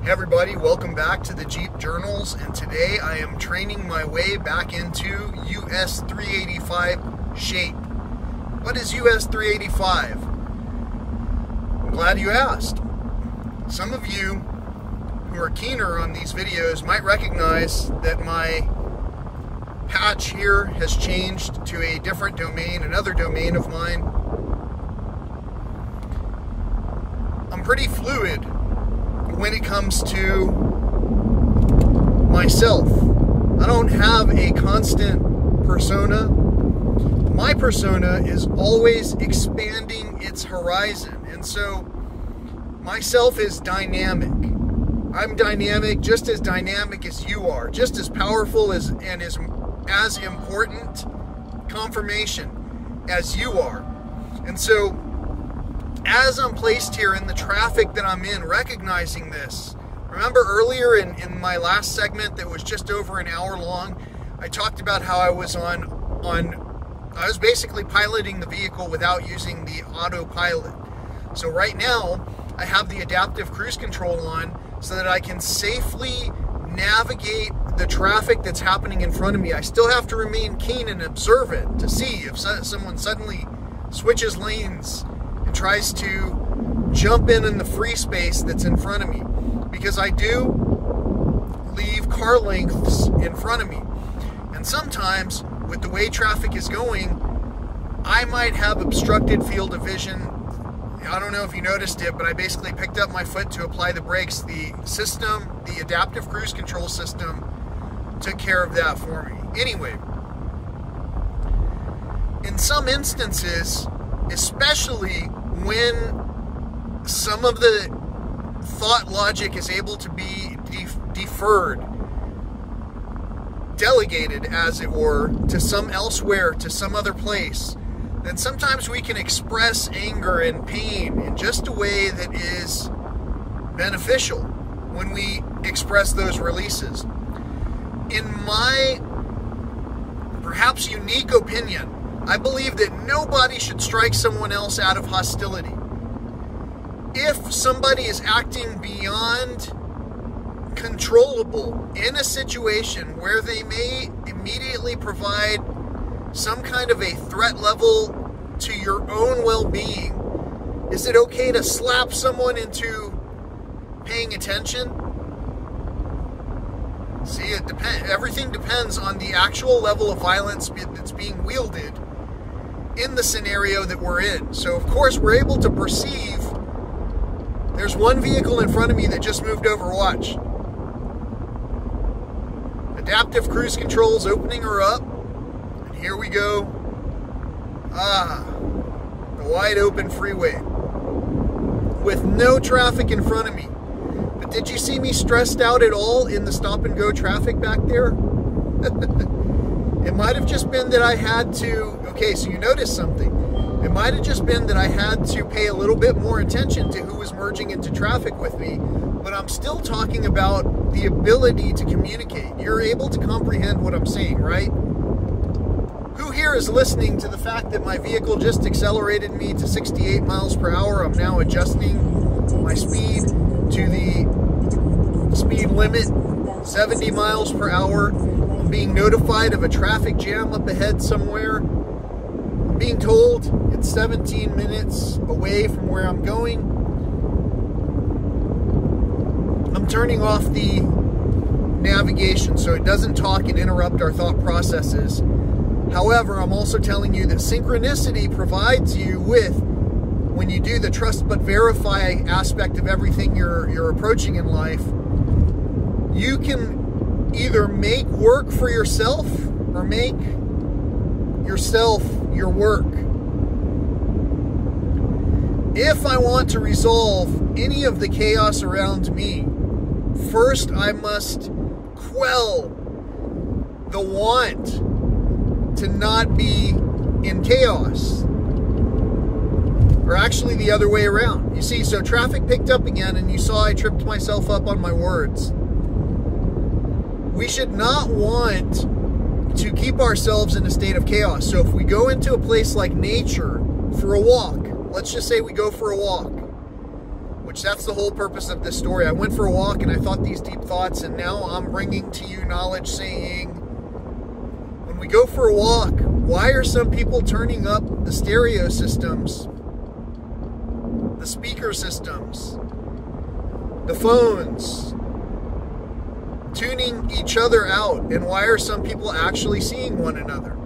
Hey everybody, welcome back to the Jeep Journals and today I am training my way back into US 385 shape. What is US 385? I'm glad you asked. Some of you who are keener on these videos might recognize that my patch here has changed to a different domain, another domain of mine. I'm pretty fluid when it comes to myself. I don't have a constant persona. My persona is always expanding its horizon. And so myself is dynamic. I'm dynamic, just as dynamic as you are, just as powerful as and as as important confirmation as you are. And so as I'm placed here in the traffic that I'm in, recognizing this. Remember earlier in, in my last segment that was just over an hour long, I talked about how I was on on I was basically piloting the vehicle without using the autopilot. So right now, I have the adaptive cruise control on so that I can safely navigate the traffic that's happening in front of me. I still have to remain keen and observant to see if someone suddenly switches lanes tries to jump in in the free space that's in front of me because I do leave car lengths in front of me. And sometimes, with the way traffic is going, I might have obstructed field of vision. I don't know if you noticed it, but I basically picked up my foot to apply the brakes. The system, the adaptive cruise control system, took care of that for me. Anyway, in some instances, especially when some of the thought logic is able to be deferred, delegated, as it were, to some elsewhere, to some other place, then sometimes we can express anger and pain in just a way that is beneficial when we express those releases. In my perhaps unique opinion, I believe that nobody should strike someone else out of hostility. If somebody is acting beyond controllable in a situation where they may immediately provide some kind of a threat level to your own well being, is it okay to slap someone into paying attention? See, it depends. Everything depends on the actual level of violence that's being wielded in the scenario that we're in. So, of course, we're able to perceive there's one vehicle in front of me that just moved over. Watch. Adaptive cruise controls opening her up. And here we go. Ah, the wide open freeway with no traffic in front of me. But did you see me stressed out at all in the stop and go traffic back there? It might have just been that I had to, okay, so you noticed something. It might have just been that I had to pay a little bit more attention to who was merging into traffic with me, but I'm still talking about the ability to communicate. You're able to comprehend what I'm saying, right? Who here is listening to the fact that my vehicle just accelerated me to 68 miles per hour? I'm now adjusting my speed to the speed limit, 70 miles per hour being notified of a traffic jam up ahead somewhere. I'm being told it's 17 minutes away from where I'm going. I'm turning off the navigation so it doesn't talk and interrupt our thought processes. However, I'm also telling you that synchronicity provides you with, when you do the trust but verify aspect of everything you're, you're approaching in life, you can either make work for yourself or make yourself your work. If I want to resolve any of the chaos around me, first I must quell the want to not be in chaos. Or actually, the other way around. You see, so traffic picked up again, and you saw I tripped myself up on my words we should not want to keep ourselves in a state of chaos. So if we go into a place like nature for a walk, let's just say we go for a walk, which That's the whole purpose of this story. I went for a walk and I thought these deep thoughts, and now I'm bringing to you knowledge saying, when we go for a walk, why are some people turning up the stereo systems, the speaker systems, the phones, tuning each other out? And why are some people actually seeing one another?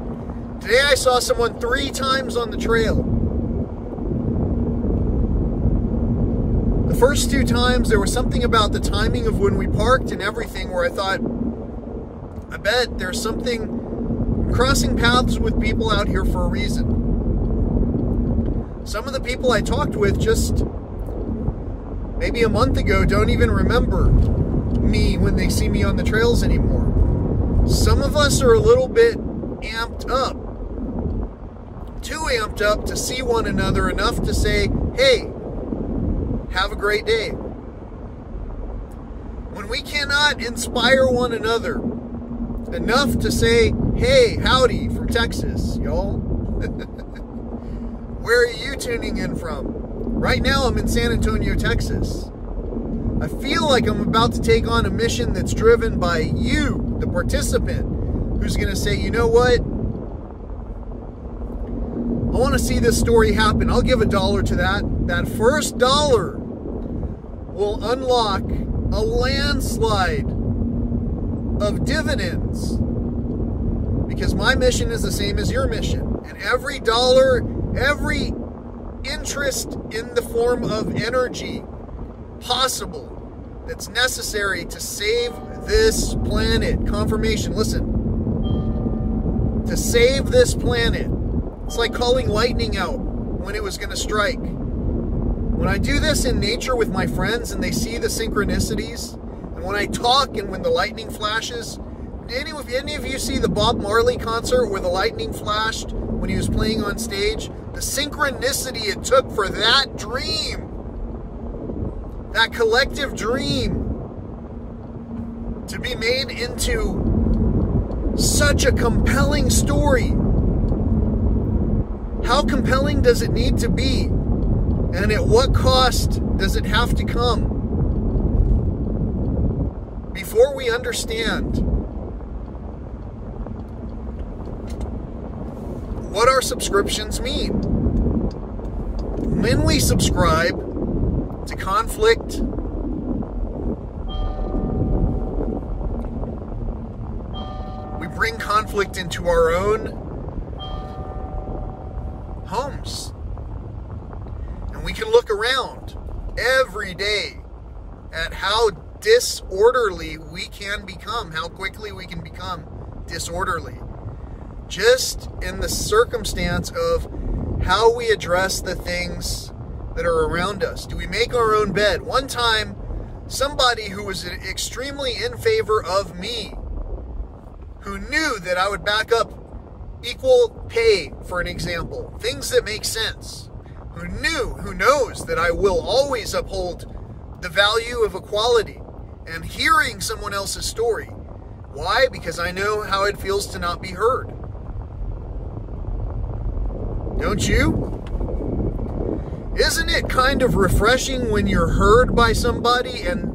Today I saw someone three times on the trail. The first two times, there was something about the timing of when we parked and everything where I thought, I bet there's something crossing paths with people out here for a reason. Some of the people I talked with just maybe a month ago don't even remember me when they see me on the trails anymore. Some of us are a little bit amped up. Too amped up to see one another enough to say, hey, have a great day. When we cannot inspire one another enough to say, hey, howdy from Texas, y'all. Where are you tuning in from? Right now, I'm in San Antonio, Texas. I feel like I'm about to take on a mission that's driven by you, the participant, who's going to say, you know what? I want to see this story happen. I'll give a dollar to that. That first dollar will unlock a landslide of dividends because my mission is the same as your mission. And every dollar, every interest in the form of energy possible that's necessary to save this planet. Confirmation, listen. To save this planet. It's like calling lightning out when it was going to strike. When I do this in nature with my friends and they see the synchronicities, and when I talk and when the lightning flashes, any of, any of you see the Bob Marley concert where the lightning flashed when he was playing on stage? The synchronicity it took for that dream, that collective dream, to be made into such a compelling story. How compelling does it need to be? And at what cost does it have to come? Before we understand what our subscriptions mean. When we subscribe to conflict, we bring conflict into our own homes And we can look around every day at how disorderly we can become, how quickly we can become disorderly. Just in the circumstance of how we address the things that are around us. Do we make our own bed? One time, somebody who was extremely in favor of me, who knew that I would back up equal pay, for an example, things that make sense who knew, who knows that I will always uphold the value of equality and hearing someone else's story. Why? Because I know how it feels to not be heard. Don't you? Isn't it kind of refreshing when you're heard by somebody and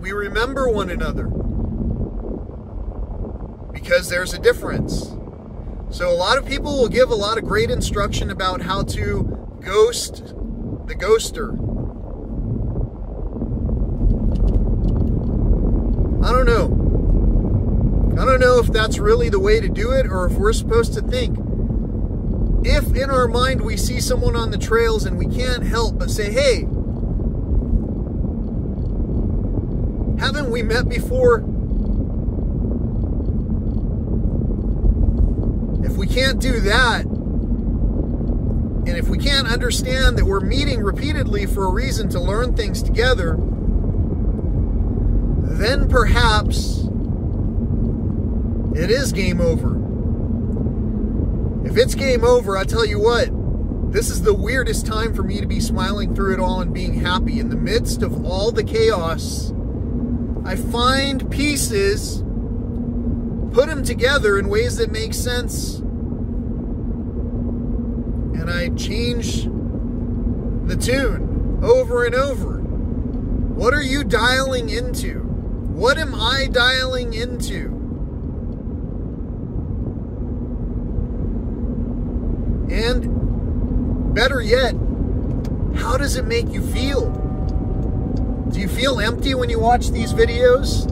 we remember one another? Because there's a difference. So a lot of people will give a lot of great instruction about how to ghost the ghoster. I don't know. I don't know if that's really the way to do it or if we're supposed to think. If in our mind we see someone on the trails and we can't help but say, hey, haven't we met before? If we can't do that, and if we can't understand that we're meeting repeatedly for a reason to learn things together, then perhaps it is game over. If it's game over, I tell you what, this is the weirdest time for me to be smiling through it all and being happy. In the midst of all the chaos, I find pieces put them together in ways that make sense. And I change the tune. over and over. What are you dialing into? What am I dialing into? And better yet, how does it make you feel? Do you feel empty when you watch these videos?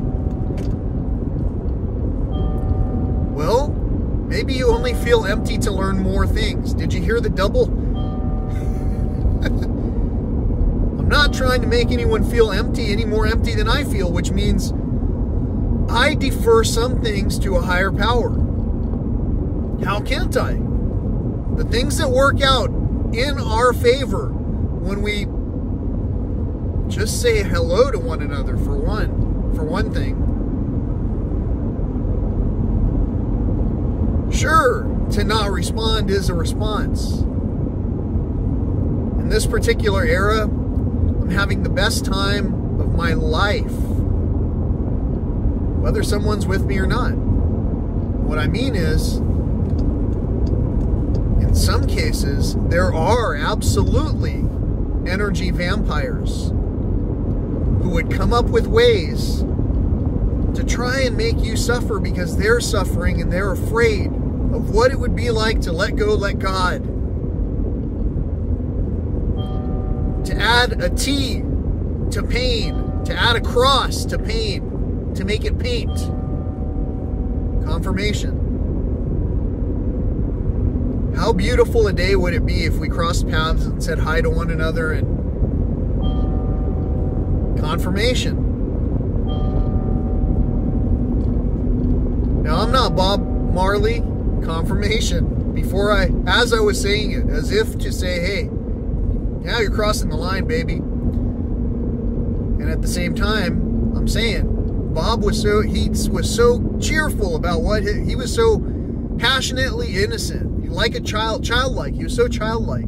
Well, maybe you only feel empty to learn more things. Did you hear the double? I'm not trying to make anyone feel empty any more empty than I feel, which means I defer some things to a higher power. How can't I? The things that work out in our favor when we just say hello to one another for one for one thing. Sure to not respond is a response. In this particular era i'm having the best time of my life whether someone's with me or not. What i mean is some cases there are absolutely energy vampires who would come up with ways to try and make you suffer because they're suffering and they're afraid of what it would be like to let go, let God. To add a T to pain, to add a cross to pain, to make it paint. Confirmation. How beautiful a day would it be if we crossed paths and said hi to one another and confirmation. Now, I'm not Bob Marley, confirmation. Before I, as I was saying it, as if to say, hey, now you're crossing the line, baby. And at the same time, I'm saying, Bob was so, he was so cheerful about what, he, he was so passionately innocent, like a child, childlike. He was so childlike.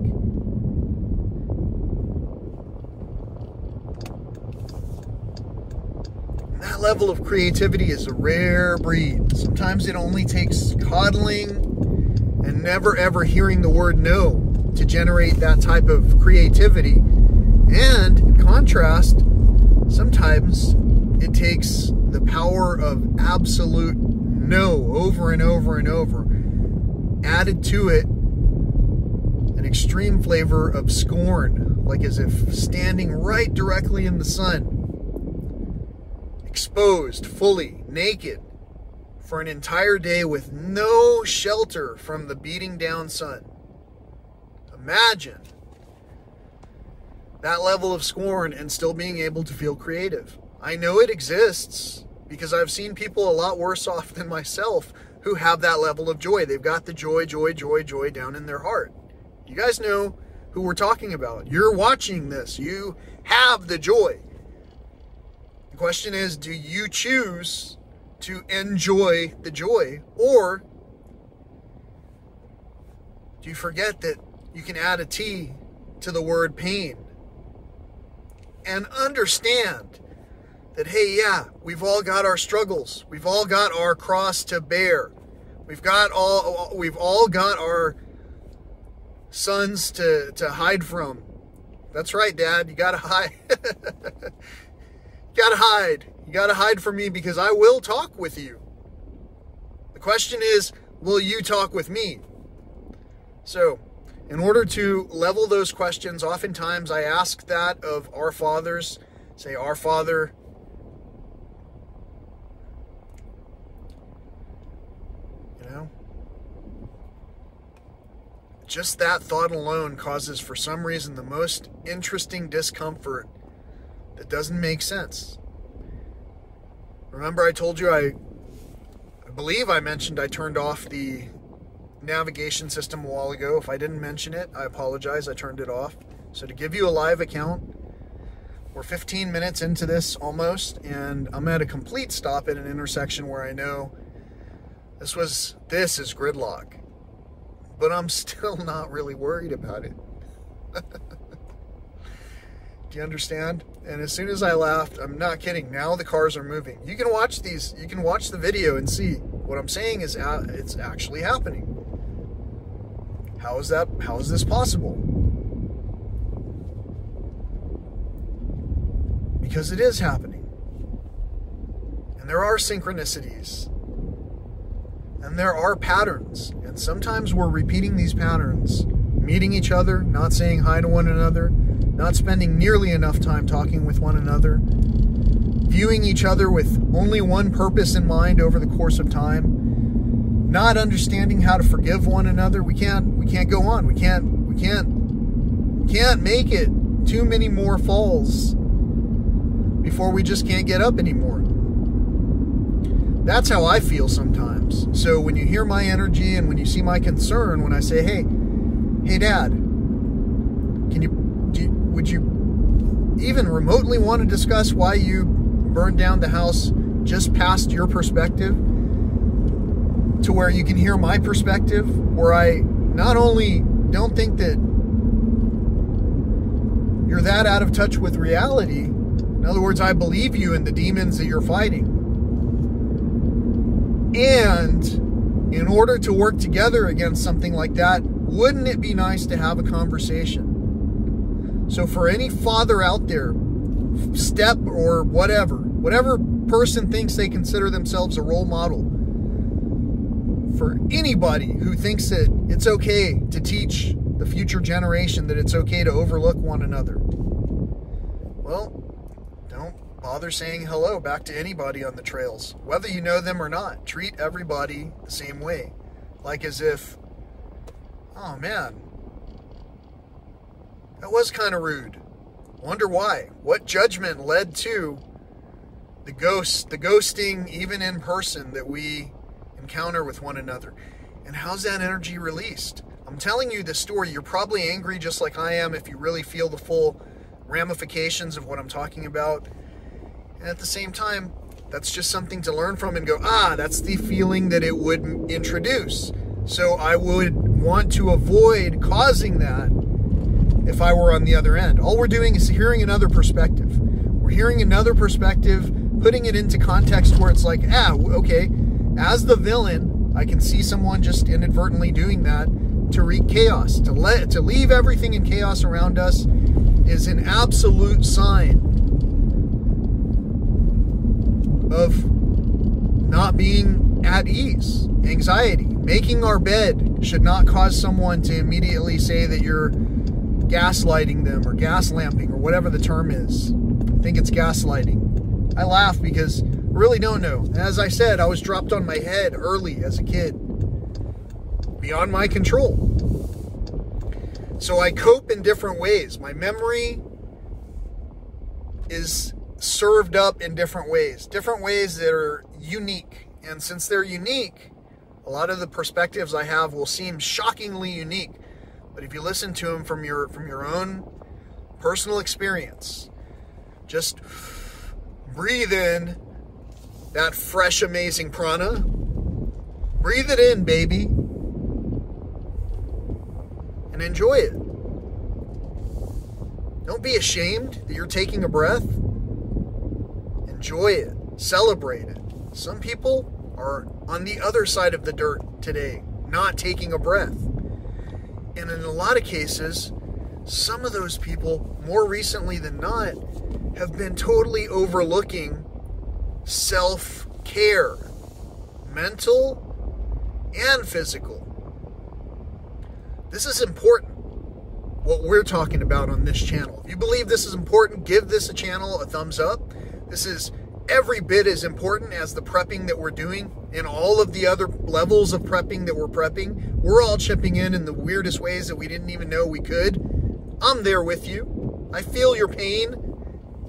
That level of creativity is a rare breed. Sometimes it only takes coddling and never ever hearing the word no to generate that type of creativity. And in contrast, sometimes it takes the power of absolute no over and over and over. Added to it an extreme flavor of scorn, like as if standing right directly in the sun exposed, fully naked, for an entire day with no shelter from the beating down sun. Imagine that level of scorn and still being able to feel creative. I know it exists because I've seen people a lot worse off than myself who have that level of joy. They've got the joy, joy, joy, joy down in their heart. You guys know who we're talking about. You're watching this. You have the joy. The question is do you choose to enjoy the joy or do you forget that you can add a T to the word pain and understand that, hey, yeah, we've all got our struggles. We've all got our cross to bear. We've got all, we've all got our sons to, to hide from. That's right, Dad. You got to hide. you gotta hide. You gotta hide from me because I will talk with you. The question is, will you talk with me? So, in order to level those questions, oftentimes I ask that of our fathers. Say, Our Father, you know? Just that thought alone causes, for some reason, the most interesting discomfort that doesn't make sense. Remember, I told you I, I believe I mentioned I turned off the navigation system a while ago. If I didn't mention it, I apologize. I turned it off. So, to give you a live account, we're 15 minutes into this almost, and I'm at a complete stop at an intersection where I know this was this is gridlock. But I'm still not really worried about it. Do you understand? And as soon as I laughed, I'm not kidding. Now the cars are moving. You can watch these. You can watch the video and see what I'm saying is uh, it's actually happening. How is that? How is this possible? because it is happening. And there are synchronicities. And there are patterns. And sometimes we're repeating these patterns, meeting each other, not saying hi to one another, not spending nearly enough time talking with one another, viewing each other with only one purpose in mind over the course of time, not understanding how to forgive one another. We can't we can't go on. We can't we can't we can't make it too many more falls before we just can't get up anymore. That's how I feel sometimes. So when you hear my energy and when you see my concern, when I say, "Hey, hey, Dad, can you, you would you even remotely want to discuss why you burned down the house just past your perspective to where you can hear my perspective, where I not only don't think that you're that out of touch with reality. In other words, I believe you in the demons that you're fighting. And in order to work together against something like that, wouldn't it be nice to have a conversation? So, for any father out there, step or whatever, whatever person thinks they consider themselves a role model, for anybody who thinks that it's okay to teach the future generation that it's okay to overlook one another, well, bother saying hello back to anybody on the trails, whether you know them or not. Treat everybody the same way, like as if, oh man, that was kind of rude. Wonder why? What judgment led to the ghost, the ghosting, even in person, that we encounter with one another? And how's that energy released? I'm telling you this story. You're probably angry just like I am if you really feel the full ramifications of what I'm talking about. And at the same time, that's just something to learn from and go, ah, that's the feeling that it would introduce. So I would want to avoid causing that if I were on the other end. All we're doing is hearing another perspective. We're hearing another perspective, putting it into context where it's like, ah, okay, as the villain, I can see someone just inadvertently doing that to wreak chaos, to let to leave everything in chaos around us is an absolute sign of not being at ease, anxiety. Making our bed should not cause someone to immediately say that you're gaslighting them or gas lamping or whatever the term is. I think it's gaslighting. I laugh because I really don't know. As I said, I was dropped on my head early as a kid, beyond my control. So I cope in different ways. My memory is served up in different ways, different ways that are unique. And since they're unique, a lot of the perspectives I have will seem shockingly unique. But if you listen to them from your from your own personal experience, just breathe in that fresh amazing prana. Breathe it in, baby and enjoy it. Don't be ashamed that you're taking a breath. Enjoy it, celebrate it. Some people are on the other side of the dirt today, not taking a breath. And in a lot of cases, some of those people, more recently than not, have been totally overlooking self care, mental and physical. This is important, what we're talking about on this channel. If you believe this is important, give this a channel a thumbs up. This is every bit as important as the prepping that we're doing and all of the other levels of prepping that we're prepping. We're all chipping in in the weirdest ways that we didn't even know we could. I'm there with you. I feel your pain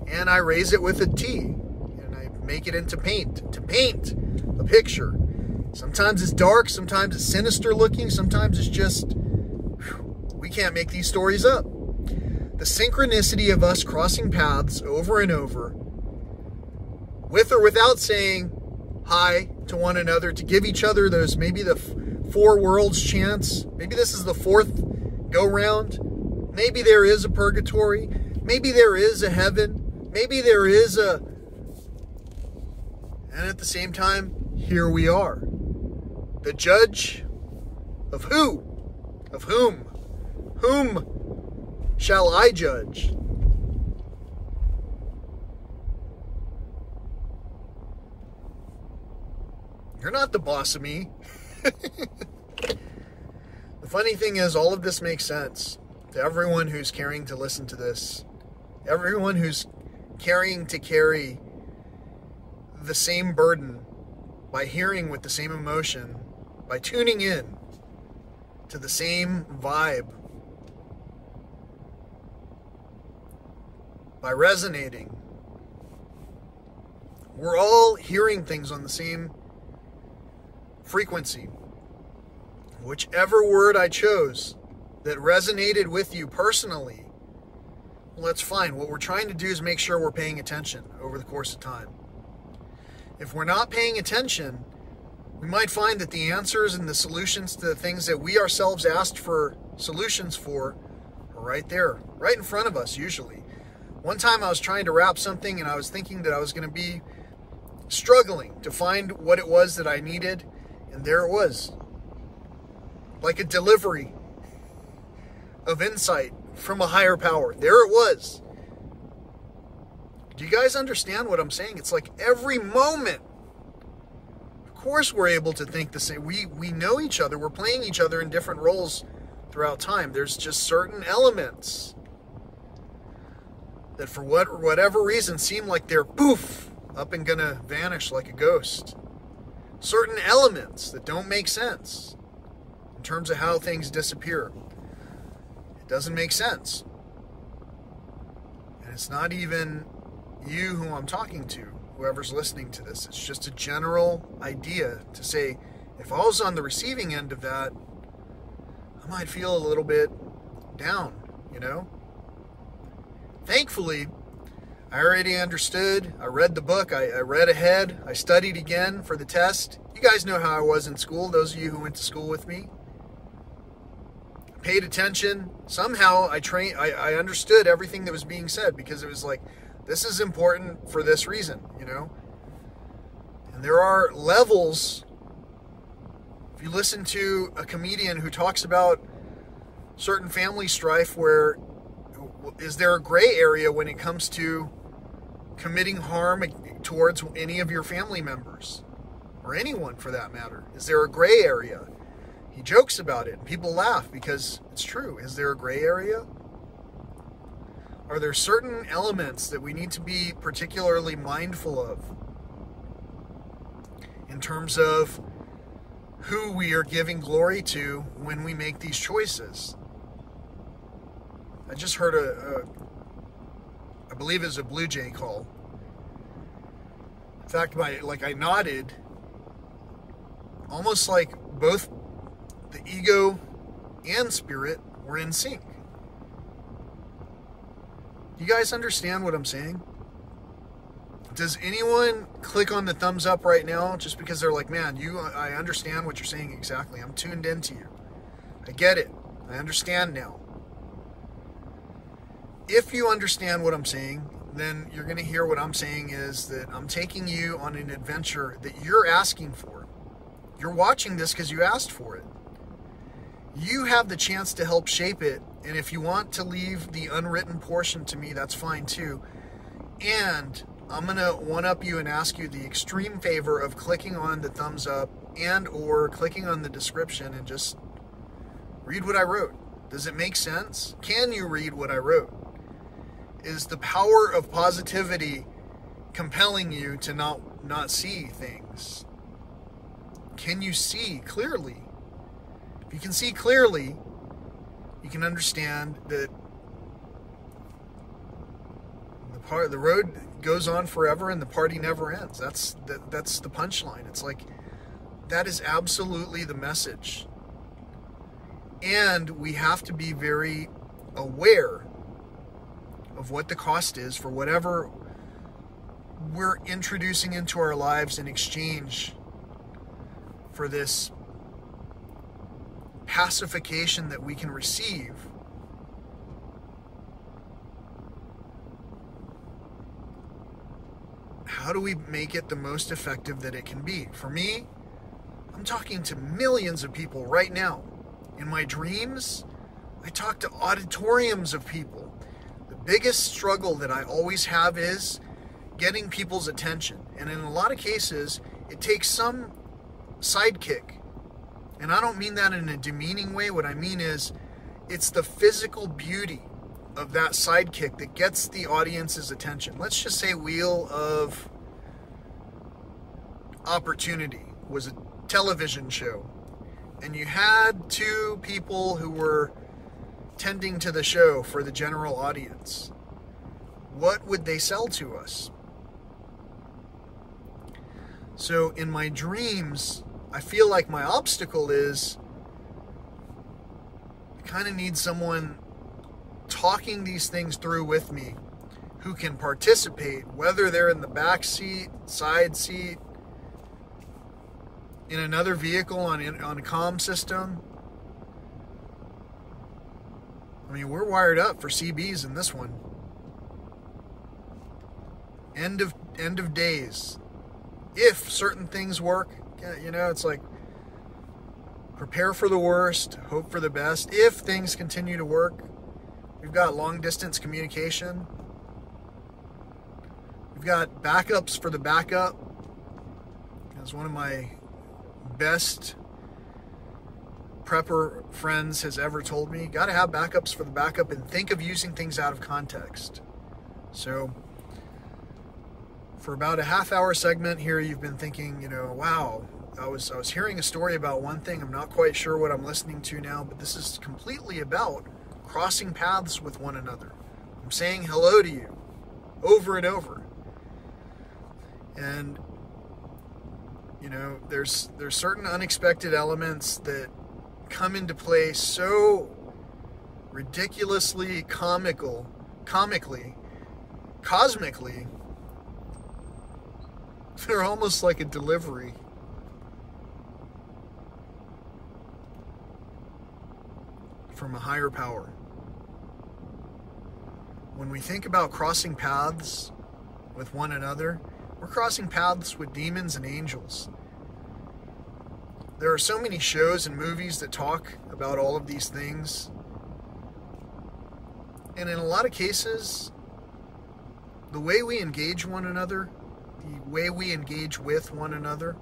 and I raise it with a T and I make it into paint to paint a picture. Sometimes it's dark, sometimes it's sinister looking, sometimes it's just we can't make these stories up. The synchronicity of us crossing paths over and over, with or without saying hi to one another, to give each other those maybe the four worlds chance. Maybe this is the fourth go round. Maybe there is a purgatory. Maybe there is a heaven. Maybe there is a. And at the same time, here we are. The judge of who? Of whom? Whom shall I judge? You're not the boss of me. the funny thing is, all of this makes sense to everyone who's caring to listen to this, everyone who's caring to carry the same burden by hearing with the same emotion, by tuning in to the same vibe, by resonating. We're all hearing things on the same frequency. Whichever word I chose that resonated with you personally, well, that's fine. What we're trying to do is make sure we're paying attention over the course of time. If we're not paying attention, we might find that the answers and the solutions to the things that we ourselves asked for solutions for are right there, right in front of us, usually. One time I was trying to wrap something and I was thinking that I was going to be struggling to find what it was that I needed, and there it was. Like a delivery of insight from a higher power. There it was. Do you guys understand what I'm saying? It's like every moment. Of course, we're able to think the same. We we know each other. We're playing each other in different roles throughout time. There's just certain elements that, for what whatever reason, seem like they're poof up and gonna vanish like a ghost. Certain elements that don't make sense in terms of how things disappear. It doesn't make sense. And it's not even you who I'm talking to, whoever's listening to this. It's just a general idea to say, if I was on the receiving end of that, I might feel a little bit down, you know? Thankfully, I already understood. I read the book. I, I, read ahead. I studied again for the test. You guys know how I was in school, those of you who went to school with me. I Paid attention. Somehow I trained I, I understood everything that was being said because it was like, this is important for this reason, you know? And there are levels. If you listen to a comedian who talks about certain family strife where is there a gray area when it comes to committing harm towards any of your family members or anyone for that matter? Is there a gray area? He jokes about it and people laugh because it's true. Is there a gray area? Are there certain elements that we need to be particularly mindful of in terms of who we are giving glory to when we make these choices? I just heard a, a I believe it's a Blue Jay call. In fact, my like I nodded, almost like both the ego and spirit were in sync. You guys understand what I'm saying? Does anyone click on the thumbs up right now just because they're like, man, you I understand what you're saying exactly. I'm tuned into you. I get it. I understand now if you understand what I'm saying, then you're going to hear what I'm saying is that I'm taking you on an adventure that you're asking for. You're watching this because you asked for it. You have the chance to help shape it. And if you want to leave the unwritten portion to me, that's fine too. And I'm going to one up you and ask you the extreme favor of clicking on the thumbs up and or clicking on the description and just read what I wrote. Does it make sense? Can you read what I wrote? Is the power of positivity compelling you to not not see things? Can you see clearly? If you can see clearly, you can understand that the part the road goes on forever and the party never ends. That's that, that's the punchline. It's like that is absolutely the message. And we have to be very aware of what the cost is for whatever we're introducing into our lives in exchange for this pacification that we can receive. How do we make it the most effective that it can be? For me, I'm talking to millions of people right now. In my dreams, I talk to auditoriums of people biggest struggle that I always have is getting people's attention. And in a lot of cases, it takes some sidekick. And I don't mean that in a demeaning way. What I mean is it's the physical beauty of that sidekick that gets the audience's attention. Let's just say Wheel of Opportunity was a television show. And you had two people who were tending to the show for the general audience. What would they sell to us? So in my dreams, I feel like my obstacle is I kind of need someone talking these things through with me who can participate, whether they're in the back seat, side seat, in another vehicle on on a comm system. I mean, we're wired up for CBs in this one. End of end of days. If certain things work, you know, it's like prepare for the worst, hope for the best. If things continue to work, we've got long distance communication. We've got backups for the backup. As one of my best prepper friends has ever told me, got to have backups for the backup and think of using things out of context. So, for about a half hour segment here, you've been thinking, you know, wow, I was I was hearing a story about one thing. I'm not quite sure what I'm listening to now, but this is completely about crossing paths with one another. I'm saying hello to you over and over. And you know, there's there's certain unexpected elements that come into play so ridiculously comical, comically, cosmically. They're almost like a delivery from a higher power. When we think about crossing paths with one another, we're crossing paths with demons and angels. There are so many shows and movies that talk about all of these things. And in a lot of cases, the way we engage one another, the way we engage with one another,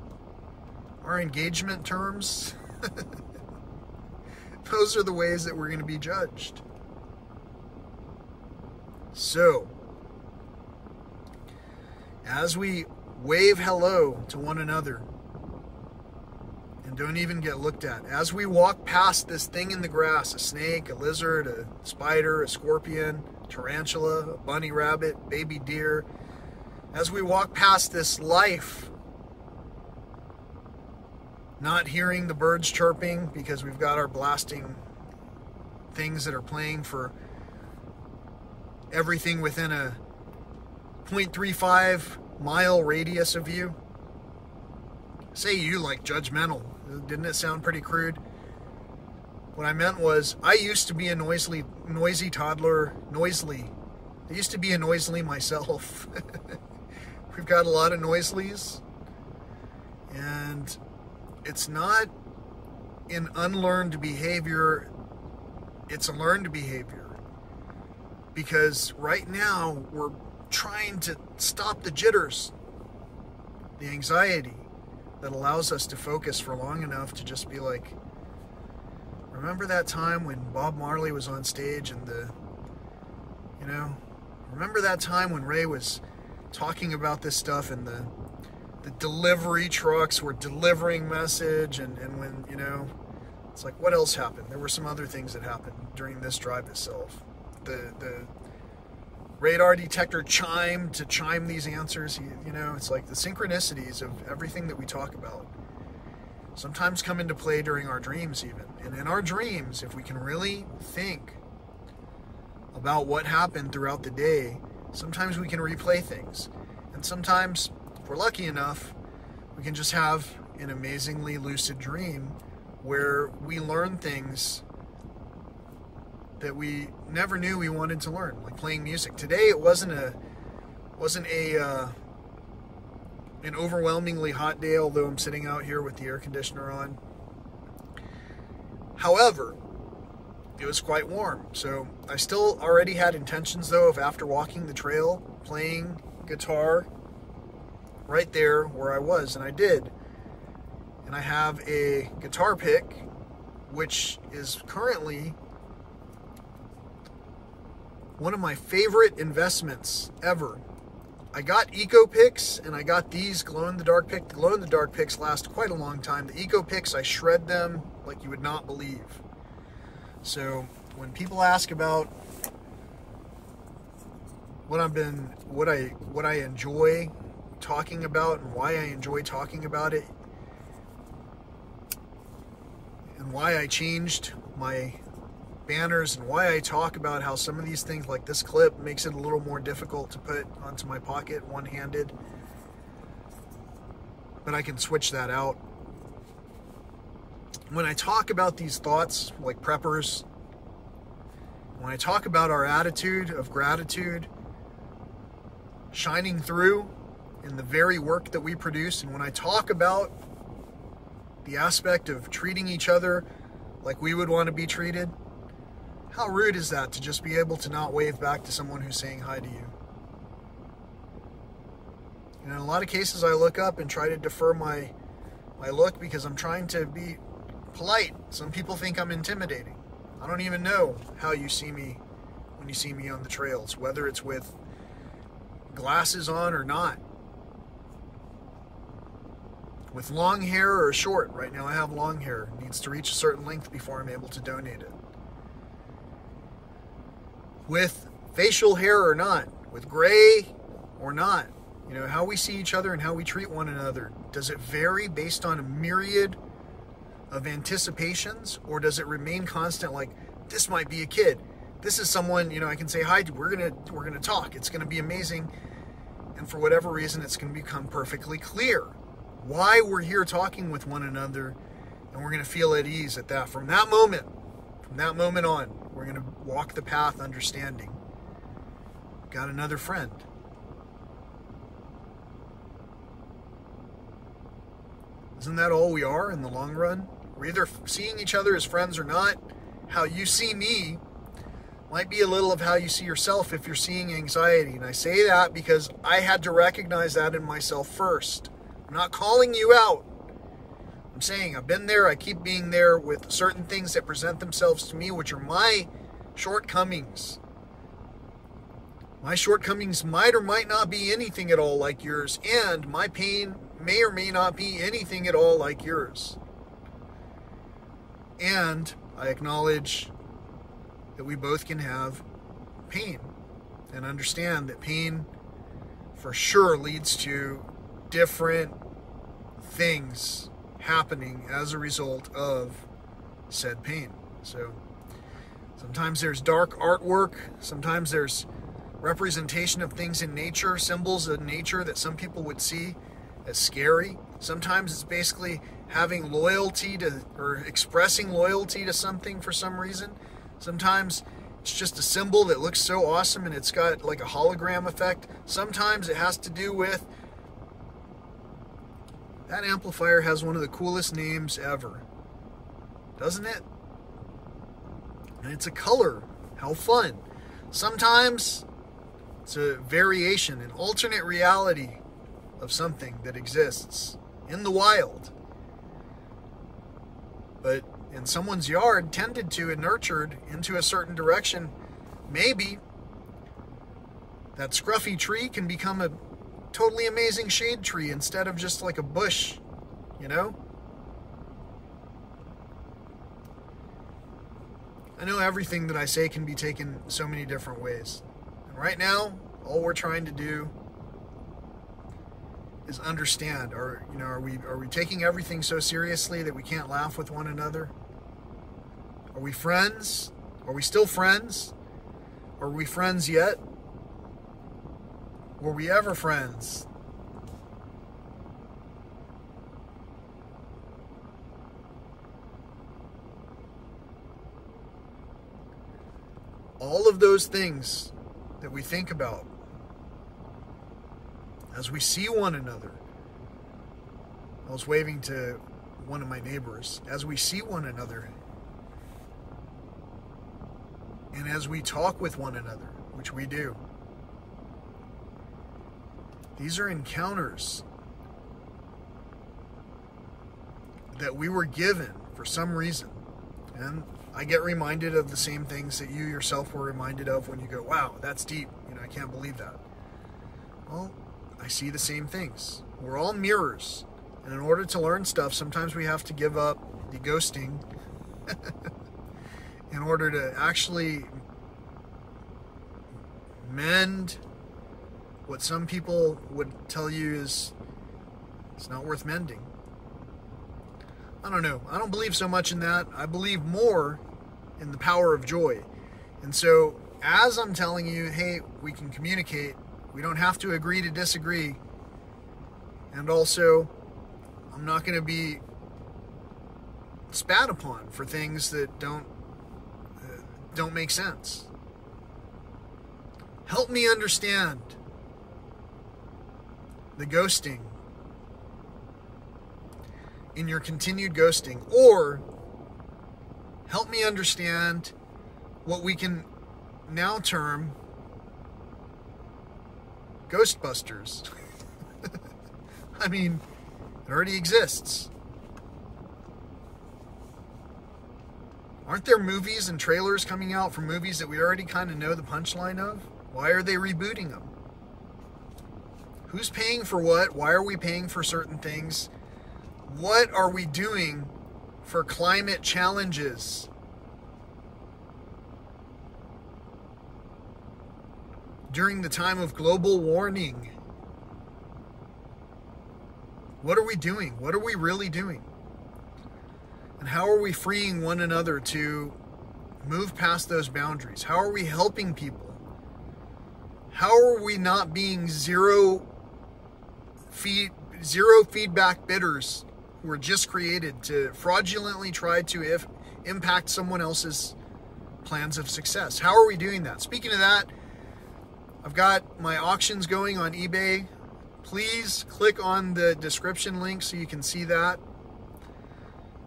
our engagement terms, those are the ways that we're going to be judged. So, as we wave hello to one another and don't even get looked at, as we walk past this thing in the grass a snake, a lizard, a spider, a scorpion, tarantula, a bunny rabbit, baby deer as we walk past this life not hearing the birds chirping because we've got our blasting things that are playing for everything within a 0.35 mile radius of you. Say you like judgmental. Didn't it sound pretty crude? What I meant was, I used to be a noisily, noisy toddler, noisily. I used to be a noisily myself. We've got a lot of noiselies, and it's not an unlearned behavior, it's a learned behavior. Because right now, we're trying to stop the jitters, the anxiety that allows us to focus for long enough to just be like, remember that time when Bob Marley was on stage and the, you know, remember that time when Ray was talking about this stuff and the, the delivery trucks were delivering message and, and when, you know, it's like, what else happened? There were some other things that happened during this drive itself. The, the, radar detector chime to chime these answers. You, you know, it's like the synchronicities of everything that we talk about sometimes come into play during our dreams, even. And in our dreams, if we can really think about what happened throughout the day, sometimes we can replay things. And sometimes, if we're lucky enough, we can just have an amazingly lucid dream where we learn things that we never knew we wanted to learn, like playing music. Today it wasn't a wasn't a uh, an overwhelmingly hot day, although I'm sitting out here with the air conditioner on. However, it was quite warm, so I still already had intentions though of after walking the trail, playing guitar right there where I was, and I did. and I have a guitar pick, which is currently one of my favorite investments ever. I got Eco Picks and I got these glow in the dark pick. The glow in the dark picks last quite a long time. The Eco Picks, I shred them like you would not believe. So when people ask about what I've been, what I, what I enjoy talking about and why I enjoy talking about it, and why I changed my banners and why I talk about how some of these things, like this clip, makes it a little more difficult to put onto my pocket one handed. But I can switch that out. When I talk about these thoughts, like preppers, when I talk about our attitude of gratitude shining through in the very work that we produce, and when I talk about the aspect of treating each other like we would want to be treated, how rude is that to just be able to not wave back to someone who's saying hi to you? Know, in a lot of cases, I look up and try to defer my my look because I'm trying to be polite. Some people think I'm intimidating. I don't even know how you see me when you see me on the trails, whether it's with glasses on or not. With long hair or short. Right now I have long hair. It needs to reach a certain length before I'm able to donate it with facial hair or not, with gray or not. You know, how we see each other and how we treat one another. Does it vary based on a myriad of anticipations or does it remain constant like this might be a kid. This is someone, you know, I can say hi to. We're going to we're going to talk. It's going to be amazing. And for whatever reason it's going to become perfectly clear why we're here talking with one another and we're going to feel at ease at that from that moment. From that moment on. We're going to walk the path understanding. Got another friend. Isn't that all we are in the long run? We're either seeing each other as friends or not. How you see me might be a little of how you see yourself if you're seeing anxiety. And I say that because I had to recognize that in myself first. I'm not calling you out. Saying I've been there, I keep being there with certain things that present themselves to me, which are my shortcomings. My shortcomings might or might not be anything at all like yours, and my pain may or may not be anything at all like yours. And I acknowledge that we both can have pain and understand that pain for sure leads to different things happening as a result of said pain. So sometimes there's dark artwork, sometimes there's representation of things in nature, symbols of nature that some people would see as scary. Sometimes it's basically having loyalty to or expressing loyalty to something for some reason. Sometimes it's just a symbol that looks so awesome and it's got like a hologram effect. Sometimes it has to do with that amplifier has one of the coolest names ever. Doesn't it? And it's a color. How fun. Sometimes it's a variation, an alternate reality of something that exists in the wild. But in someone's yard, tended to and nurtured into a certain direction, maybe that scruffy tree can become a totally amazing shade tree instead of just like a bush, you know? I know everything that I say can be taken so many different ways. And right now, all we're trying to do is understand are you know are we are we taking everything so seriously that we can't laugh with one another? Are we friends? Are we still friends? Are we friends yet? Were we ever friends? All of those things that we think about as we see one another. I was waving to one of my neighbors. As we see one another and as we talk with one another, which we do. These are encounters. that we were given for some reason. And I get reminded of the same things that you yourself were reminded of when you go, wow, that's deep. You know, I can't believe that. Well, I see the same things. We're all mirrors. And in order to learn stuff, sometimes we have to give up the ghosting in order to actually mend what some people would tell you is it's not worth mending. I don't know. I don't believe so much in that. I believe more in the power of joy. And so, as I'm telling you, hey, we can communicate, we don't have to agree to disagree. And also, I'm not going to be spat upon for things that don't uh, don't make sense. Help me understand the ghosting in your continued ghosting, or help me understand what we can now term Ghostbusters. I mean, it already exists. Aren't there movies and trailers coming out for movies that we already kind of know the punchline of? Why are they rebooting them? Who's paying for what? Why are we paying for certain things? What are we doing for climate challenges? During the time of global warming, what are we doing? What are we really doing? And how are we freeing one another to move past those boundaries? How are we helping people? How are we not being zero feed zero feedback bidders were just created to fraudulently try to if, impact someone else's plans of success. How are we doing that? Speaking of that, I've got my auctions going on eBay. Please click on the description link so you can see that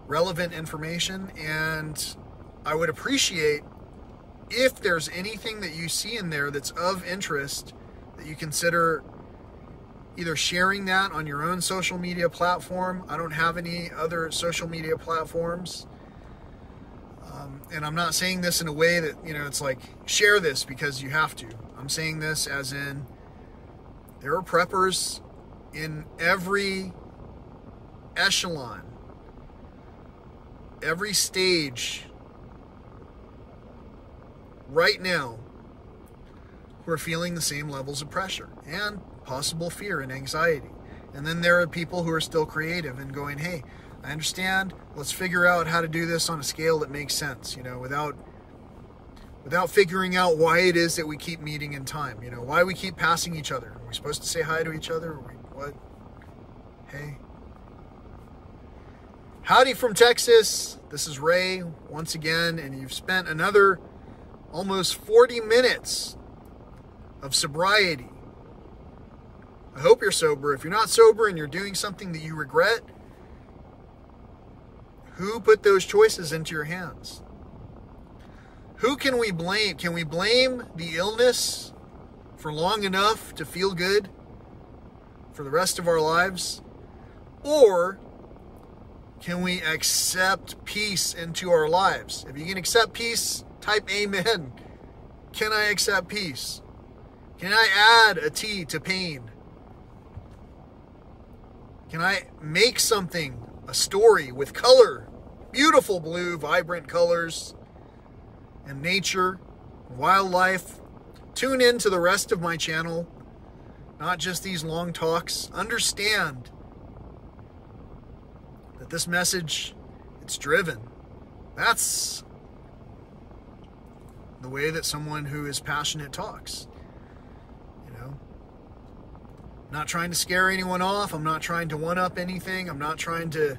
relevant information. And I would appreciate if there's anything that you see in there that's of interest that you consider either sharing that on your own social media platform. I don't have any other social media platforms. Um, and I'm not saying this in a way that, you know, it's like share this because you have to. I'm saying this as in there are preppers in every echelon, every stage right now who are feeling the same levels of pressure. And possible fear and anxiety. And then there are people who are still creative and going, hey, I understand. Let's figure out how to do this on a scale that makes sense, you know, without without figuring out why it is that we keep meeting in time, you know, why we keep passing each other. Are we supposed to say hi to each other? We, what? Hey. Howdy from Texas. This is Ray once again, and you've spent another almost 40 minutes of sobriety I hope you're sober. If you're not sober and you're doing something that you regret, who put those choices into your hands? Who can we blame? Can we blame the illness for long enough to feel good for the rest of our lives? Or can we accept peace into our lives? If you can accept peace, type amen. Can I accept peace? Can I add a T to pain? Can I make something, a story with color, beautiful blue, vibrant colors, and nature, wildlife? Tune in to the rest of my channel, not just these long talks. Understand that this message, it's driven. That's the way that someone who is passionate talks not trying to scare anyone off. I'm not trying to one up anything. I'm not trying to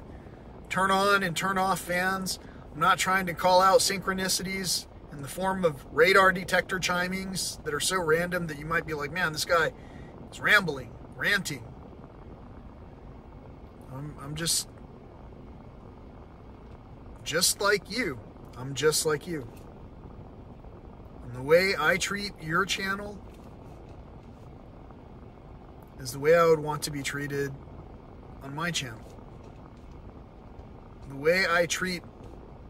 turn on and turn off fans. I'm not trying to call out synchronicities in the form of radar detector chimings that are so random that you might be like, man, this guy is rambling, ranting. I'm, I'm just, just like you. I'm just like you. And the way I treat your channel is the way I would want to be treated on my channel. the way I treat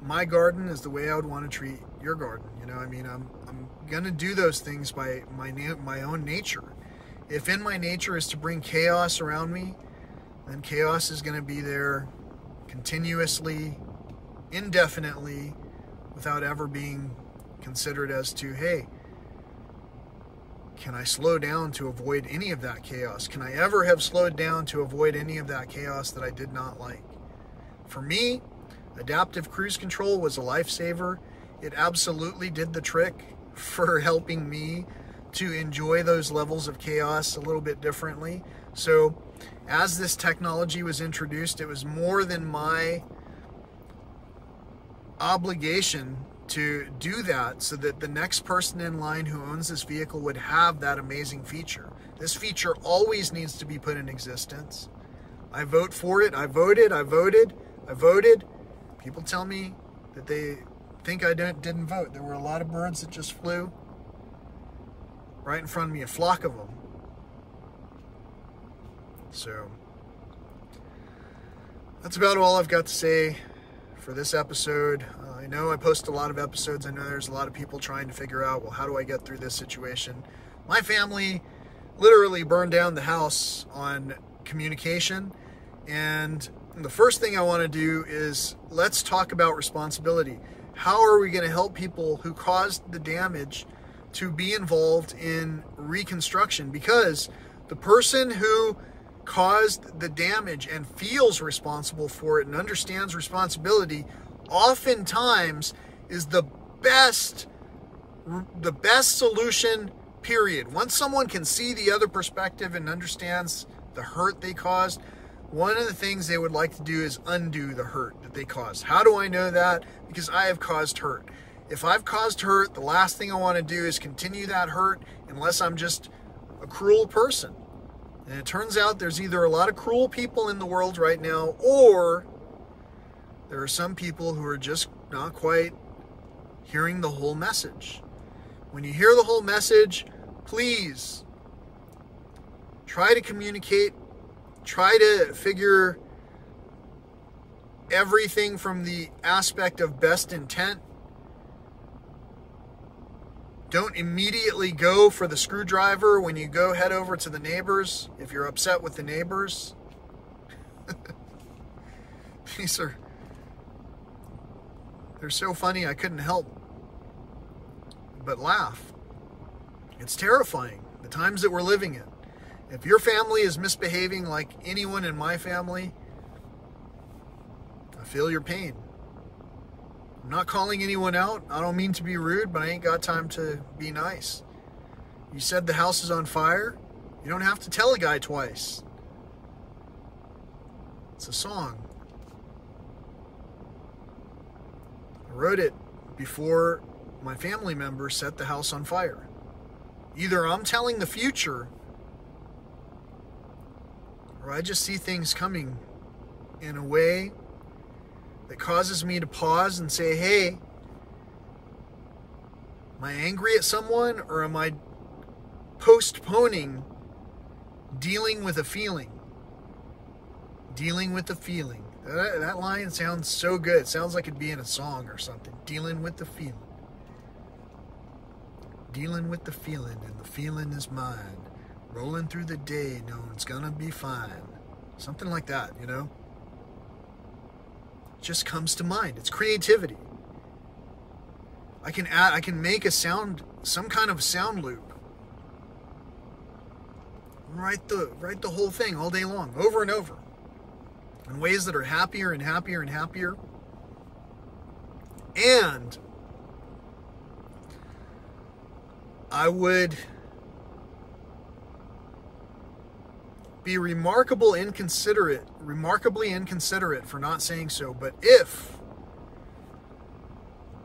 my garden is the way I would want to treat your garden. You know, I mean, I'm I'm gonna do those things by my my own nature. If in my nature is to bring chaos around me, then chaos is gonna be there continuously, indefinitely, without ever being considered as to, hey, can I slow down to avoid any of that chaos? Can I ever have slowed down to avoid any of that chaos that I did not like? For me, adaptive cruise control was a lifesaver. It absolutely did the trick for helping me to enjoy those levels of chaos a little bit differently. So, as this technology was introduced, it was more than my obligation to do that so that the next person in line who owns this vehicle would have that amazing feature. This feature always needs to be put in existence. I vote for it. I voted. I voted. I voted. People tell me that they think I don't didn't vote. There were a lot of birds that just flew right in front of me, a flock of them. So that's about all I've got to say for this episode. I know I post a lot of episodes. I know there's a lot of people trying to figure out, well, how do I get through this situation? My family literally burned down the house on communication. And the first thing I want to do is let's talk about responsibility. How are we going to help people who caused the damage to be involved in reconstruction? Because the person who caused the damage and feels responsible for it and understands responsibility oftentimes is the best the best solution period. Once someone can see the other perspective and understands the hurt they caused one of the things they would like to do is undo the hurt that they caused. How do i know that? Because i have caused hurt. If i've caused hurt the last thing i want to do is continue that hurt unless i'm just a cruel person. And it turns out there's either a lot of cruel people in the world right now, or there are some people who are just not quite hearing the whole message. When you hear the whole message, please try to communicate, try to figure everything from the aspect of best intent don't immediately go for the screwdriver when you go head over to the neighbors if you're upset with the neighbors. These are they're so funny I couldn't help but laugh. It's terrifying the times that we're living in. If your family is misbehaving like anyone in my family, I feel your pain. I'm not calling anyone out. I don't mean to be rude, but I ain't got time to be nice. You said the house is on fire. You don't have to tell a guy twice. It's a song. I wrote it before my family members set the house on fire. Either I'm telling the future or I just see things coming in a way that causes me to pause and say, hey, am I angry at someone or am I postponing dealing with a feeling? Dealing with the feeling. That, that line sounds so good. It sounds like it'd be in a song or something. Dealing with the feeling. Dealing with the feeling, and the feeling is mine. Rolling through the day, knowing it's gonna be fine. Something like that, you know? just comes to mind. It's creativity. I can add I can make a sound some kind of sound loop. Write the write the whole thing all day long, over and over. In ways that are happier and happier and happier. And I would be remarkable inconsiderate, remarkably inconsiderate for not saying so. But if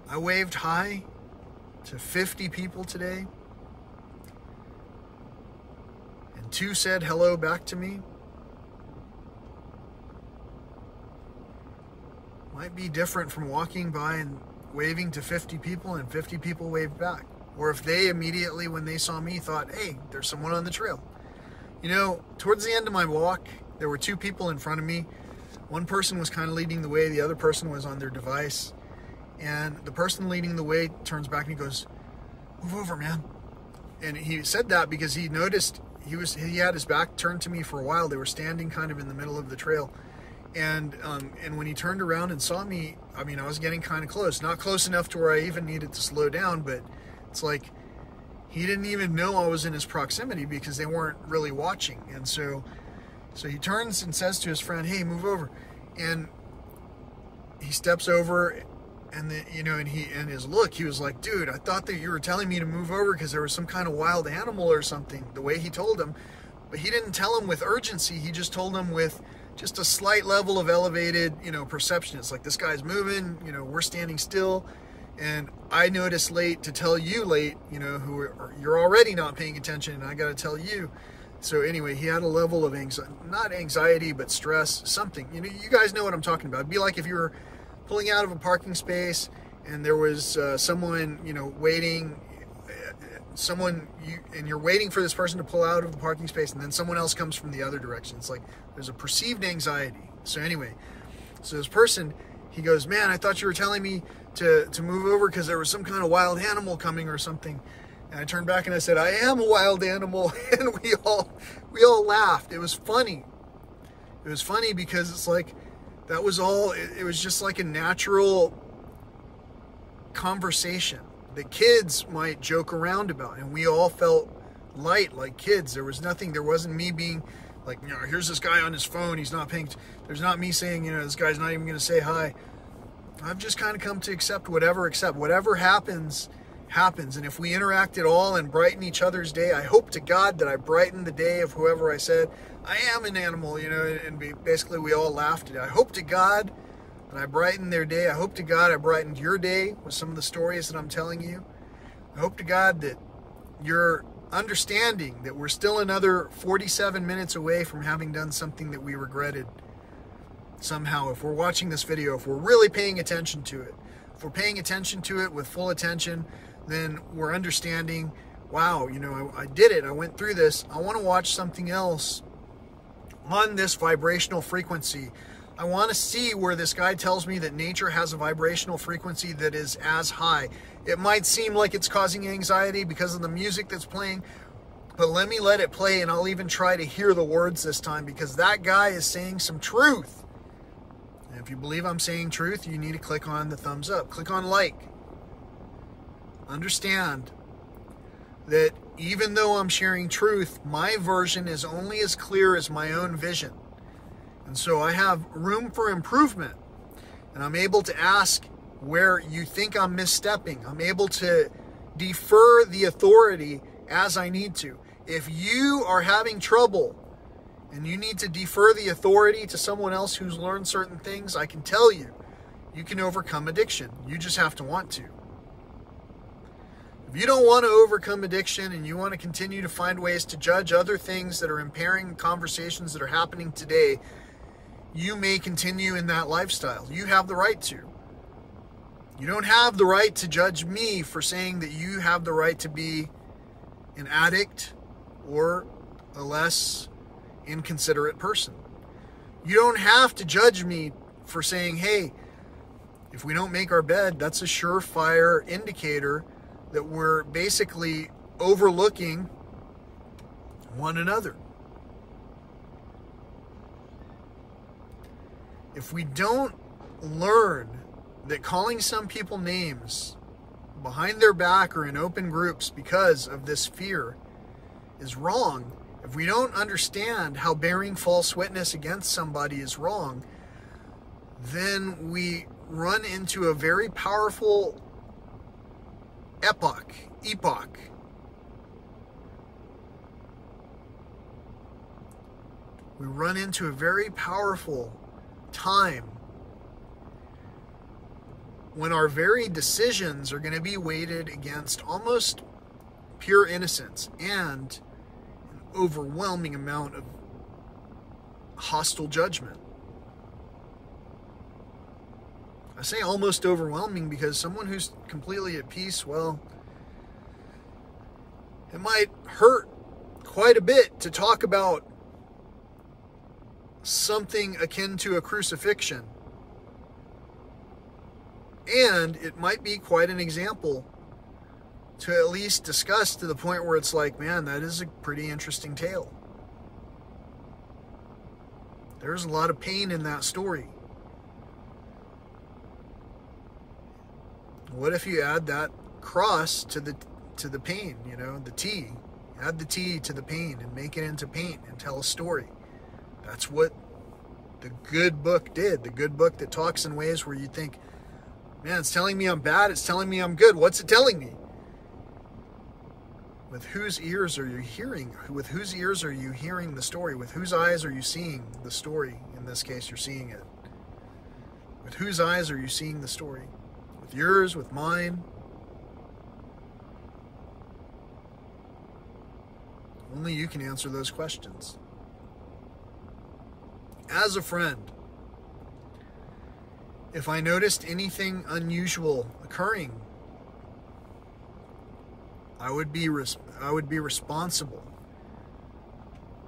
I waved hi to 50 people today, and two said hello back to me, might be different from walking by and waving to 50 people and 50 people waved back. Or if they immediately, when they saw me, thought, hey, there's someone on the trail. You know, towards the end of my walk, there were two people in front of me one person was kind of leading the way, the other person was on their device. And the person leading the way turns back and he goes, Move over, man. And he said that because he noticed he was he had his back turned to me for a while. They were standing kind of in the middle of the trail. And um, and when he turned around and saw me, I mean, I was getting kind of close. Not close enough to where I even needed to slow down, but it's like he didn't even know I was in his proximity because they weren't really watching. And so so he turns and says to his friend, "Hey, move over." And he steps over and the, you know, and he and his look, he was like, "Dude, I thought that you were telling me to move over because there was some kind of wild animal or something." The way he told him, but he didn't tell him with urgency. He just told him with just a slight level of elevated, you know, perception. It's like this guy's moving, you know, we're standing still, and I notice late to tell you late, you know, who are, you're already not paying attention, and I got to tell you. So anyway, he had a level of anxiety, not anxiety, but stress, something. You know, you guys know what I'm talking about. It'd be like if you were pulling out of a parking space and there was uh, someone, you know, waiting, someone, you, and you're waiting for this person to pull out of the parking space and then someone else comes from the other direction. It's like there's a perceived anxiety. So anyway, so this person, he goes, man, I thought you were telling me to, to move over because there was some kind of wild animal coming or something. And I turned back and I said, I am a wild animal. And we all, we all laughed. It was funny. It was funny because it's like, that was all it, it was just like a natural conversation that kids might joke around about and we all felt light like kids there was nothing there wasn't me being like you know here's this guy on his phone he's not paying there's not me saying you know this guy's not even going to say hi i've just kind of come to accept whatever accept whatever happens happens and if we interact at all and brighten each other's day i hope to god that i brighten the day of whoever i said I am an animal, you know, and basically we all laughed at it. I hope to God that I brightened their day. I hope to God I brightened your day with some of the stories that I'm telling you. I hope to God that you're understanding that we're still another 47 minutes away from having done something that we regretted somehow. If we're watching this video, if we're really paying attention to it, if we're paying attention to it with full attention, then we're understanding, wow, you know, I, I did it. I went through this. I want to watch something else on this vibrational frequency. I want to see where this guy tells me that nature has a vibrational frequency that is as high. It might seem like it's causing anxiety because of the music that's playing, but let me let it play and I'll even try to hear the words this time because that guy is saying some truth. And if you believe I'm saying truth, you need to click on the thumbs up. Click on like. Understand that even though I'm sharing truth, my version is only as clear as my own vision. And so I have room for improvement. And I'm able to ask where you think I'm misstepping. I'm able to defer the authority as I need to. If you are having trouble and you need to defer the authority to someone else who's learned certain things, I can tell you, you can overcome addiction. You just have to want to. If you don't want to overcome addiction and you want to continue to find ways to judge other things that are impairing conversations that are happening today, you may continue in that lifestyle. You have the right to. You don't have the right to judge me for saying that you have the right to be an addict or a less inconsiderate person. You don't have to judge me for saying, hey, if we don't make our bed, that's a surefire indicator that we're basically overlooking one another. If we don't learn that calling some people names behind their back or in open groups because of this fear is wrong, if we don't understand how bearing false witness against somebody is wrong, then we run into a very powerful epoch, epoch. We run into a very powerful time when our very decisions are going to be weighted against almost pure innocence and an overwhelming amount of hostile judgment. I say almost overwhelming because someone who's completely at peace, well, it might hurt quite a bit to talk about something akin to a crucifixion. And it might be quite an example to at least discuss to the point where it's like, man, that is a pretty interesting tale. There's a lot of pain in that story. What if you add that cross to the to the pain, you know, the T. Add the T to the pain and make it into paint and tell a story. That's what the good book did. The good book that talks in ways where you think, man, it's telling me I'm bad, it's telling me I'm good. What's it telling me? With whose ears are you hearing? With whose ears are you hearing the story? With whose eyes are you seeing the story? In this case, you're seeing it. With whose eyes are you seeing the story? With yours, with mine? Only you can answer those questions. As a friend, if I noticed anything unusual occurring I would be I would be responsible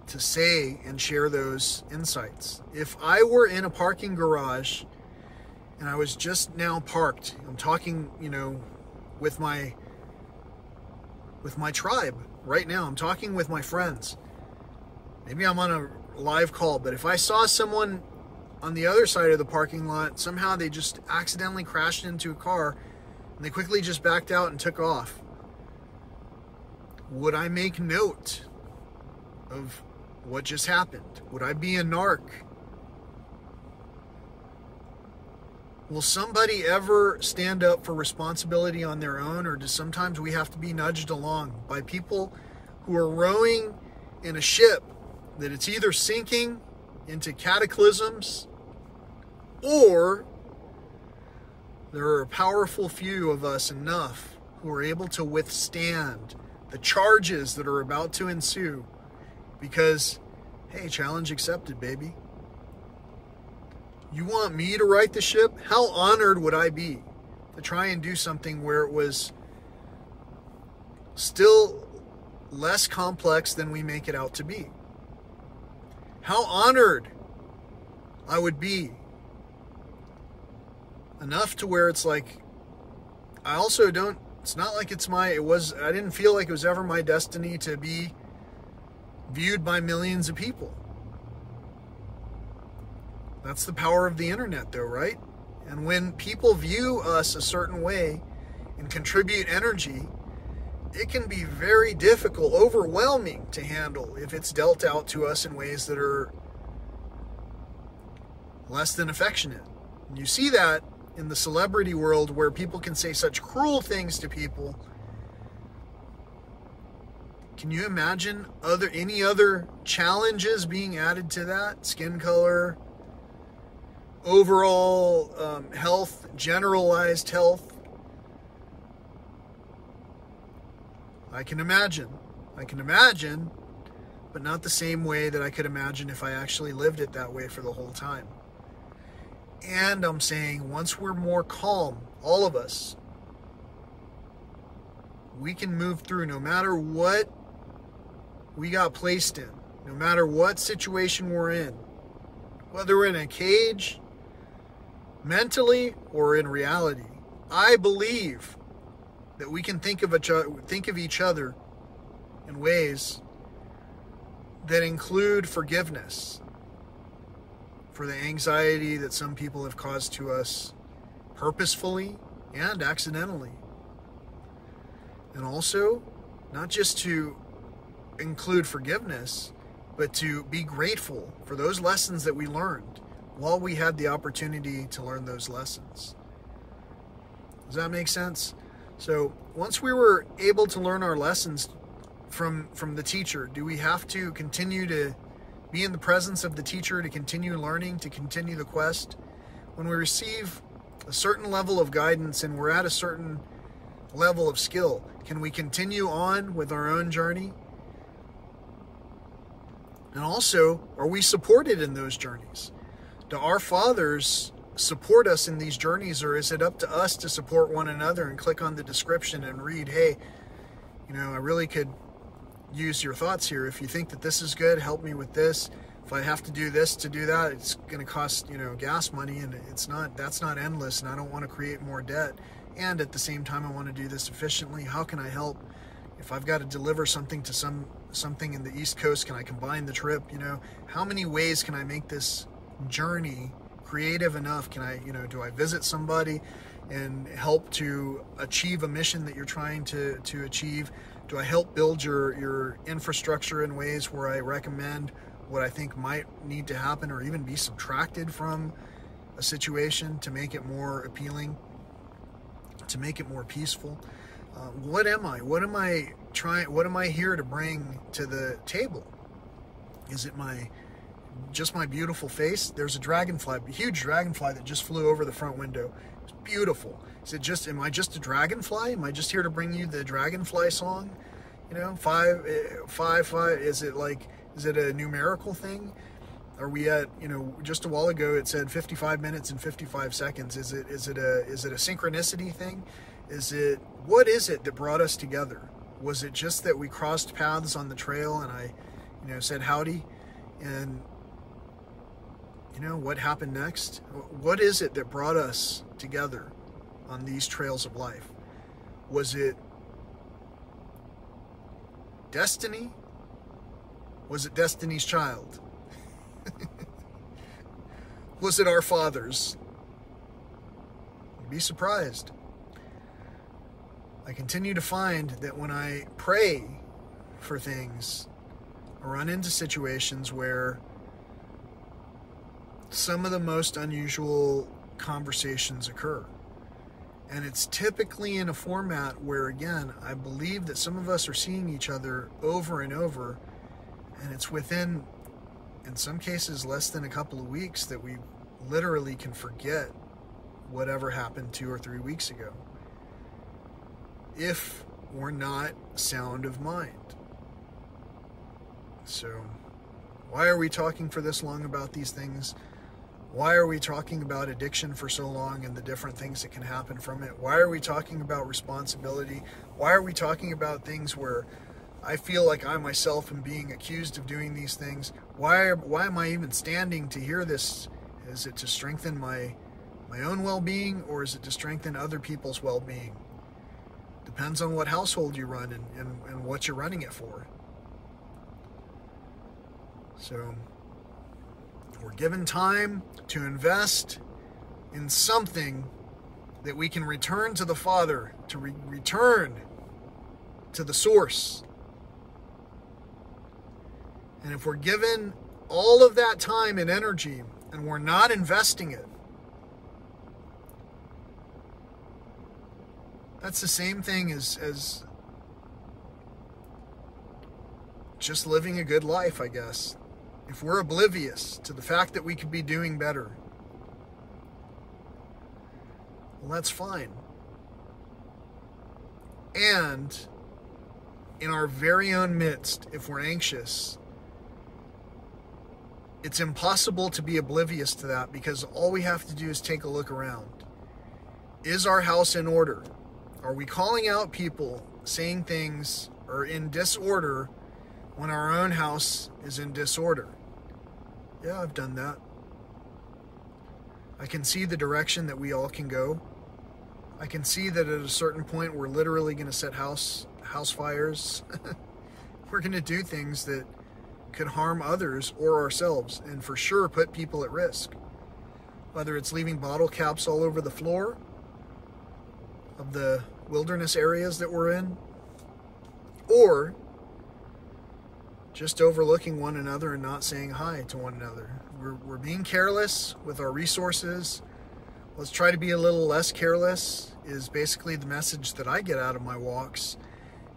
to say and share those insights. If I were in a parking garage and I was just now parked, I'm talking, you know, with my with my tribe right now. I'm talking with my friends. Maybe I'm on a live call, but if I saw someone on the other side of the parking lot, somehow they just accidentally crashed into a car and they quickly just backed out and took off would I make note of what just happened? Would I be a narc? Will somebody ever stand up for responsibility on their own, or does sometimes we have to be nudged along by people who are rowing in a ship that it's either sinking into cataclysms or there are a powerful few of us enough who are able to withstand the charges that are about to ensue because, hey, challenge accepted, baby. You want me to right the ship? How honored would I be to try and do something where it was still less complex than we make it out to be? How honored I would be enough to where it's like, I also don't it's not like it's my, it was, I didn't feel like it was ever my destiny to be viewed by millions of people. That's the power of the internet, though, right? And when people view us a certain way and contribute energy, it can be very difficult, overwhelming to handle if it's dealt out to us in ways that are less than affectionate. And you see that in the celebrity world where people can say such cruel things to people. Can you imagine other any other challenges being added to that? Skin color, overall um, health, generalized health. I can imagine. I can imagine, but not the same way that I could imagine if I actually lived it that way for the whole time. And I'm saying once we're more calm, all of us, we can move through no matter what we got placed in, no matter what situation we're in, whether we're in a cage, mentally, or in reality. I believe that we can think of each, think of each other in ways that include forgiveness for the anxiety that some people have caused to us purposefully and accidentally. And also, not just to include forgiveness, but to be grateful for those lessons that we learned while we had the opportunity to learn those lessons. Does that make sense? So, once we were able to learn our lessons from from the teacher, do we have to continue to be in the presence of the teacher to continue learning, to continue the quest. When we receive a certain level of guidance and we're at a certain level of skill, can we continue on with our own journey? And also, are we supported in those journeys? Do our fathers support us in these journeys, or is it up to us to support one another and click on the description and read, hey, you know, I really could use your thoughts here. If you think that this is good, help me with this. if I have to do this to do that, it's going to cost, you know, gas money and it's not, that's not endless and I don't want to create more debt. And at the same time, I want to do this efficiently. How can I help? If I've got to deliver something to some, something in the East Coast, can I combine the trip? You know, how many ways can I make this journey creative enough? Can I, you know, do I visit somebody and help to achieve a mission that you're trying to, to achieve? Do I help build your, your infrastructure in ways where I recommend what I think might need to happen or even be subtracted from a situation to make it more appealing, to make it more peaceful. Uh, what am I? What am I trying? What am I here to bring to the table? Is it my just my beautiful face? There's a dragonfly, a huge dragonfly that just flew over the front window. It's beautiful. Is it just? Am I just a dragonfly? Am I just here to bring you the dragonfly song? You know, five, eh, five, five. Is it like? Is it a numerical thing? Are we at, you know, just a while ago it said 55 minutes and 55 seconds. Is it is it a is it a synchronicity thing? Is it what is it that brought us together? Was it just that we crossed paths on the trail and I, you know, said howdy and you know, what happened next? What is it that brought us together on these trails of life? Was it destiny? Was it Destiny's Child? Was it our fathers? Be surprised. I continue to find that when I pray for things, I run into situations where some of the most unusual conversations occur. And it's typically in a format where, again, I believe that some of us are seeing each other over and over and it's within, in some cases, less than a couple of weeks that we literally can forget whatever happened two or three weeks ago. If we're not sound of mind. So, why are we talking for this long about these things? Why are we talking about addiction for so long and the different things that can happen from it? Why are we talking about responsibility? Why are we talking about things where I feel like I myself am being accused of doing these things. Why, why am I even standing to hear this? Is it to strengthen my, my own well being or is it to strengthen other people's well being? Depends on what household you run and, and, and what you're running it for. So, we're given time to invest in something that we can return to the Father, to re- return to the source and if we're given all of that time and energy and we're not investing it, that's the same thing as, as just living a good life, I guess. If we're oblivious to the fact that we could be doing better, well, that's fine. And in our very own midst, if we're anxious, it's impossible to be oblivious to that because all we have to do is take a look around. Is our house in order? Are we calling out people saying things are in disorder when our own house is in disorder? Yeah, I've done that. I can see the direction that we all can go. I can see that at a certain point we're literally going to set house house fires. we're going to do things that could harm others or ourselves and for sure put people at risk. Whether it's leaving bottle caps all over the floor of the wilderness areas that we're in, or just overlooking one another and not saying hi to one another. We're, we're being careless with our resources. Let's try to be a little less careless, is basically the message that I get out of my walks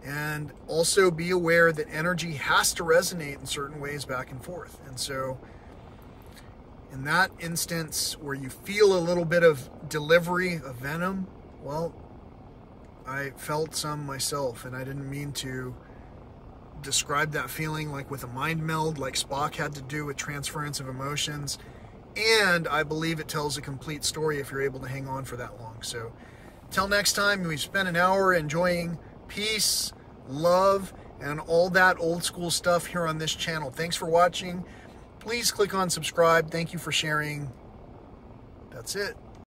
and also be aware that energy has to resonate in certain ways back and forth. And so, in that instance where you feel a little bit of delivery of venom, well, I felt some myself, and I didn't mean to describe that feeling like with a mind meld, like Spock had to do with transference of emotions. And I believe it tells a complete story if you're able to hang on for that long. So, till next time, we've spent an hour enjoying peace, love, and all that old school stuff here on this channel. Thanks for watching. please click on subscribe. Thank you for sharing. That's it.